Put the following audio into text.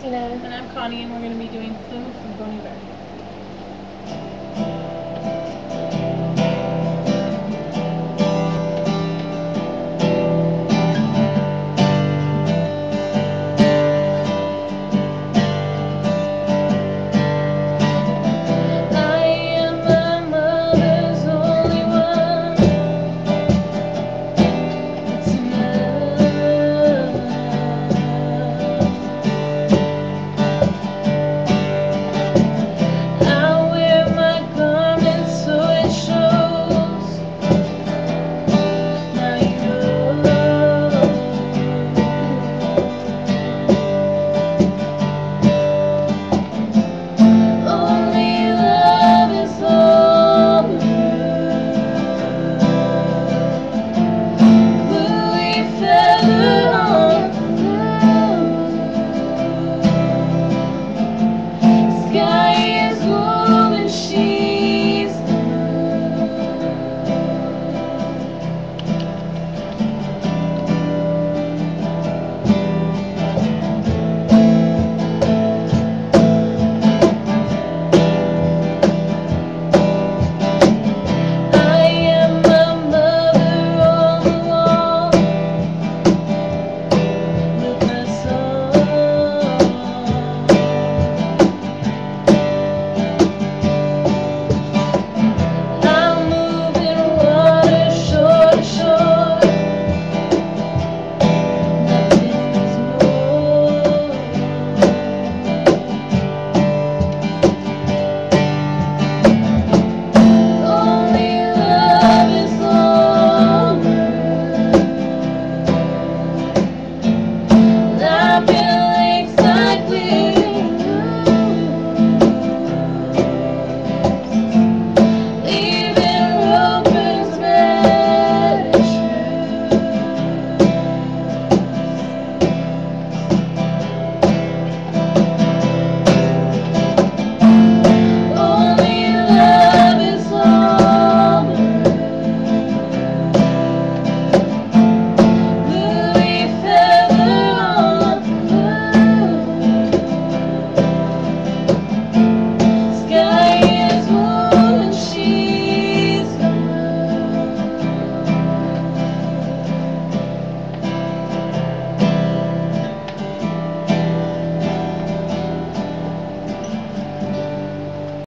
Christina. And I'm Connie, and we're going to be doing Flu from Bon Iver.